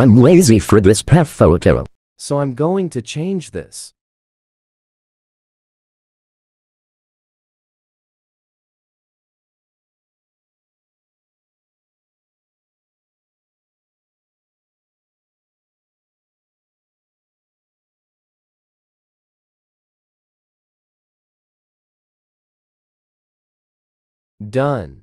I'm lazy for this pet photo. So I'm going to change this. Done.